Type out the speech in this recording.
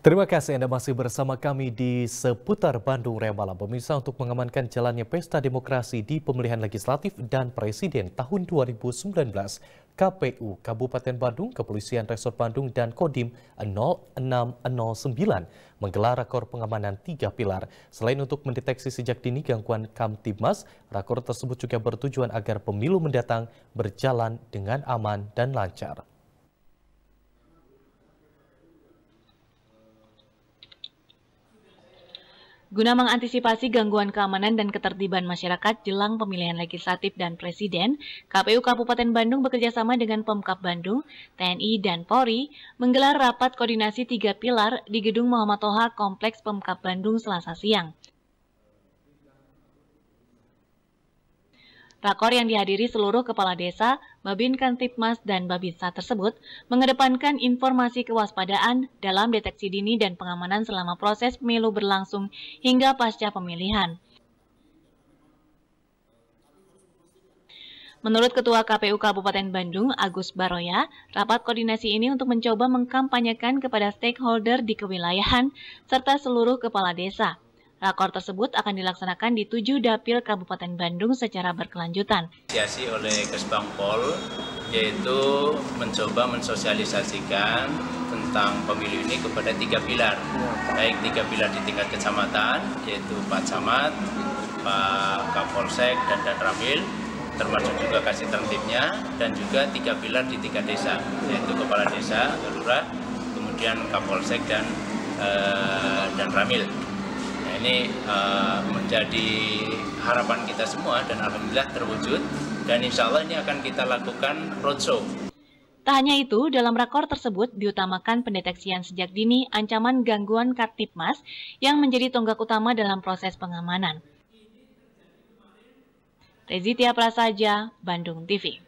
Terima kasih Anda masih bersama kami di seputar Bandung Raya Malam. Pemirsa untuk mengamankan jalannya pesta demokrasi di pemilihan legislatif dan presiden tahun 2019, KPU Kabupaten Bandung, Kepolisian Resort Bandung, dan Kodim 0609 menggelar rakor pengamanan tiga pilar. Selain untuk mendeteksi sejak dini gangguan Kamtibmas, rakor tersebut juga bertujuan agar pemilu mendatang berjalan dengan aman dan lancar. Guna mengantisipasi gangguan keamanan dan ketertiban masyarakat jelang pemilihan legislatif dan presiden, KPU Kabupaten Bandung bekerjasama dengan Pemkap Bandung, TNI, dan Polri menggelar rapat koordinasi tiga pilar di Gedung Muhammad Toha Kompleks Pemkap Bandung selasa siang. Rakor yang dihadiri seluruh kepala desa, Babin Kantipmas, dan Babinsa tersebut mengedepankan informasi kewaspadaan dalam deteksi dini dan pengamanan selama proses pemilu berlangsung hingga pasca pemilihan. Menurut Ketua KPU Kabupaten Bandung, Agus Baroya, rapat koordinasi ini untuk mencoba mengkampanyekan kepada stakeholder di kewilayahan serta seluruh kepala desa Rakor tersebut akan dilaksanakan di tujuh dapil Kabupaten Bandung secara berkelanjutan. Inisiasi oleh Kesbangpol yaitu mencoba mensosialisasikan tentang pemilu ini kepada tiga pilar, baik tiga pilar di tingkat kecamatan yaitu Pak Camat, Pak Kapolsek dan Ramil, termasuk juga kasih tertibnya dan juga tiga pilar di tingkat desa yaitu kepala desa, lurah, kemudian Kapolsek dan uh, dan Ramil ini uh, menjadi harapan kita semua dan alhamdulillah terwujud dan insya Allah ini akan kita lakukan roadshow. Tak hanya itu, dalam rakor tersebut diutamakan pendeteksian sejak dini ancaman gangguan Kartipmas yang menjadi tonggak utama dalam proses pengamanan. Rezitia Prasaja, Bandung TV.